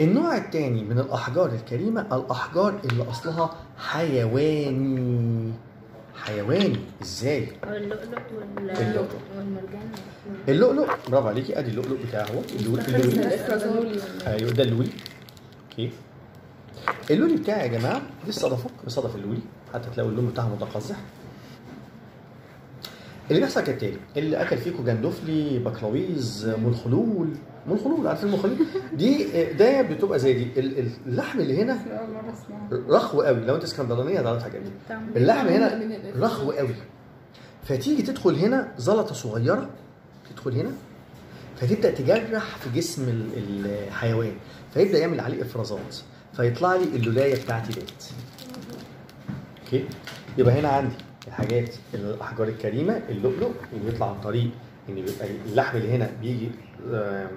النوع الثاني من الأحجار الكريمة الأحجار اللي أصلها حيواني. حيواني. إزاي؟ اللؤلؤ وال- اللؤلؤ. والمرجان. اللؤلؤ. برافو عليكي. أدي اللؤلؤ بتاعه. اهو الافرازولي أيوه ده اللولي okay. اللولي بتاعي يا جماعة دي الصدفه صدف اللولي حتى تلاقوا اللون بتاعها متقزح. اللي بيحصل كالتالي اللي أكل فيكم جندفلي بكلاويز أم الخلول منخلول عارفين المنخلول؟ دي ده بتبقى زي دي ال- ال- اللحم اللي هنا رخو قوي لو أنت اسكندرانية هتعرف الحاجات دي. اللحم هنا. رخو قوي. فتيجي تدخل هنا زلطة صغيرة تدخل هنا فتبدأ تجرح في جسم ال- الحيوان فيبدأ يعمل عليه إفرازات فيطلع لي اللولاية بتاعتي ديت. أوكي؟ يبقى هنا عندي الحاجات الأحجار الكريمة اللؤلؤ اللي بيطلع عن طريق ان بيبقى اللحم اللي هنا بيجي آه،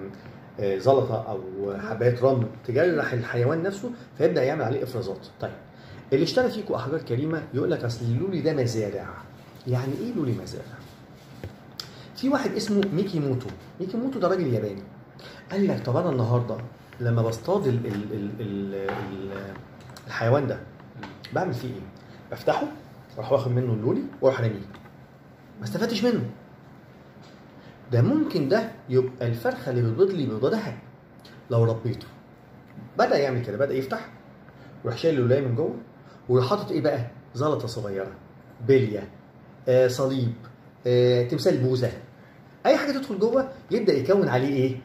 زلطة أو حبايات رمل تجرح الحيوان نفسه فيبدأ يعمل عليه إفرازات. طيب اللي اشترى فيكم أحجار كريمة يقول لك أصل اللولي ده مزارع. يعني إيه لولي مزارع؟ في واحد اسمه ميكي موتو. ميكي موتو ده راجل ياباني. قال لك طب أنا النهارده لما بصطاد ال ال ال ال ال الحيوان ده بعمل فيه إيه؟ بفتحه أروح واخد منه اللولي وأروح راميه ما استفدتش منه. ده ممكن ده يبقى الفرخة اللي بتبيض لي بيضة دهب لو ربيته. بدأ يعمل كده بدأ يفتح. يروح شايل اللولايه من جوه. ويروح حاطط إيه بقى؟ زلطة صغيرة. بلية. آه صليب. آه تمثال بوزه أي حاجة تدخل جوه يبدأ يكون عليه إيه؟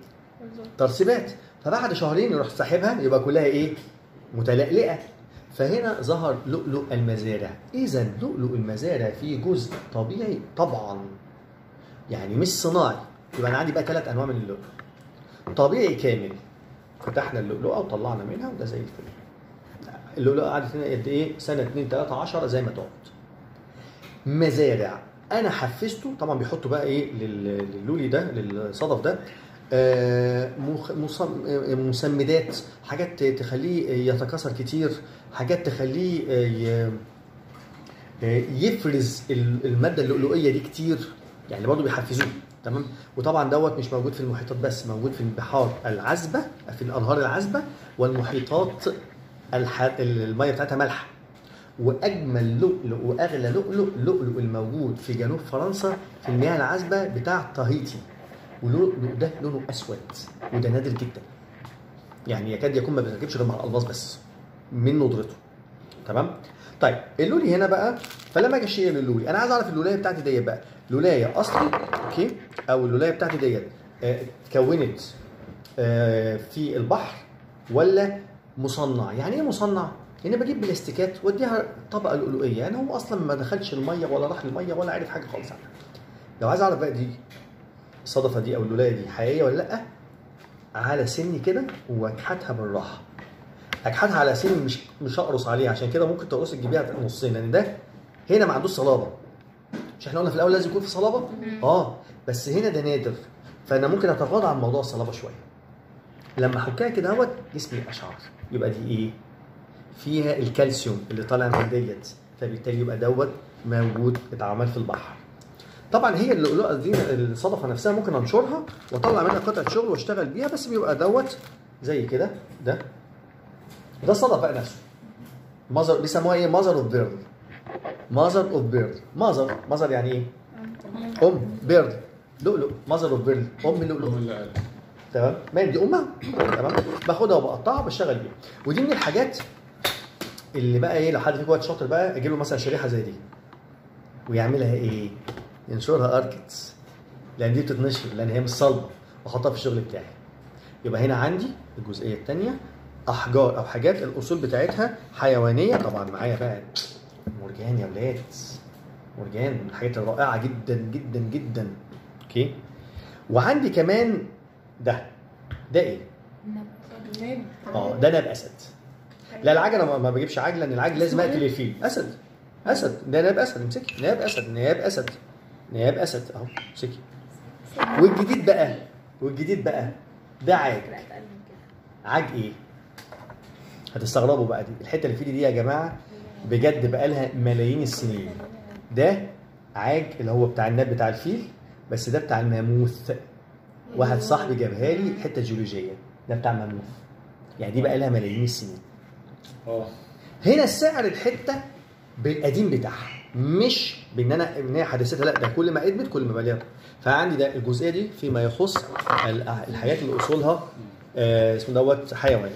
ترسيبات. فبعد شهرين يروح ساحبها يبقى كلها إيه؟ متلألئة. فهنا ظهر لؤلؤ المزارع. إذا لؤلؤ المزارع فيه جزء طبيعي طبعا. يعني مش صناعي. يبقى أنا عندي بقى ثلاث أنواع من اللؤلؤ. طبيعي كامل. فتحنا اللؤلؤة وطلعنا منها وده زي الفل. اللؤلؤة قعدت هنا قد إيه؟ سنة 2 3 10 زي ما تقعد. مزارع. أنا حفزته. طبعا بيحطوا بقى إيه؟ لل- للولي ده للصدف ده. آه، آه، مسمدات حاجات تخليه يتكاثر كتير حاجات تخليه آه، يفرز ال- المادة اللؤلؤية دي كتير. يعني برضه بيحفزوه تمام؟ وطبعا دوت مش موجود في المحيطات بس موجود في البحار العذبة في الأنهار العذبة والمحيطات. المية بتاعتها مالحة. وأجمل لؤلؤ وأغلى لؤلؤ لؤلؤ الموجود في جنوب فرنسا في المياه العذبة بتاع تاهيتي واللؤلؤ ده لونه أسود وده نادر جدا. يعني يكاد يكون ما بيركبش غير مع الالماس بس من ندرته. تمام؟ طيب اللولي هنا بقى فلما أجي اشيل اللولي أنا عايز أعرف اللولايه بتاعتي ديت بقى. لولايه أصلي okay؟ أو اللولايه بتاعتي ديت آه، اتكونت آه، في البحر ولا مصنع؟ يعني إيه مصنع؟ يعني بجيب بلاستيكات وأديها طبقة لؤلؤية. يعني هو أصلا ما دخلش المية ولا راح المية ولا عارف حاجة خالص عنها. لو عايز أعرف بقى دي الصدفه دي أو اللولايه دي حقيقية ولا لأ؟ على سني كده واكحتها بالراحة. اكحتها على سني مش مش هقرص عليها عشان كده ممكن تقرص تجيبيها نصين لأن ده هنا ما عندوش صلابة. مش إحنا قلنا في الأول لازم يكون في صلابة؟ آه بس هنا ده نادر. فأنا ممكن أتغاضى عن موضوع الصلابة شوية. لما احكها كده أهوت جسمي اشعر يبقى دي إيه؟ فيها الكالسيوم اللي طالع من ديت فبالتالي يبقى دوت موجود اتعمل في البحر. طبعا هي اللؤلؤة دي الصدفة نفسها ممكن أنشرها وأطلع منها قطعة شغل وأشتغل بيها بس بيبقى دوت زي كده. ده. ده الصدف بقى نفسه. mother بيسموها إيه؟ mother of pearl mother of pearl mother mother يعني إيه؟ أم. pearl لؤلؤ. mother of pearl أم لؤلؤ. تمام؟ ما دي أمها. تمام؟ باخدها وبقطعها وبشتغل بيها. ودي من الحاجات اللي بقى إيه لو حد فيكم شاطر بقى أجيب له مثلا شريحة زي دي. ويعملها إيه؟ ينشرها اركتس لأن دي بتتنشر لأن هي مش صلبة واحطها في الشغل بتاعي. يبقى هنا عندي الجزئية الثانية أحجار أو حاجات الأصول بتاعتها حيوانية طبعا معايا بقى مرجان يا ولاد. مرجان من الحاجات الرائعة جدا جدا جدا. okay؟ وعندي كمان ده. ده إيه؟ ناب آه ده ناب أسد. لا العاج لا ما- ما بجيبش عاج لا لأن العاج لازم أقتل الفيل. أسد. أسد. ده ناب أسد. امسكي. ناب أسد. ناب أسد. ناب اسد أهو امسكي والجديد بقى والجديد بقى ده عاج عاج إيه؟ هتستغربوا بقى دي. الحتة اللي في دي يا جماعة بجد بقى لها ملايين السنين. ده عاج اللي هو بتاع الناب بتاع الفيل بس ده بتاع الماموث. واحد صاحبي جابها لي حتة جيولوجية. ده بتاع الماموث يعني دي بقى لها ملايين السنين. آه. هنا السعر الحتة بالقديم بتاعها. مش بإن أنا إن هي حدثتها لأ ده كل ما أدمت كل ما بلاها فعندي ده الجزئية دي فيما يخص ال- الحاجات اللي أصولها آه، اسمه دوت حيواني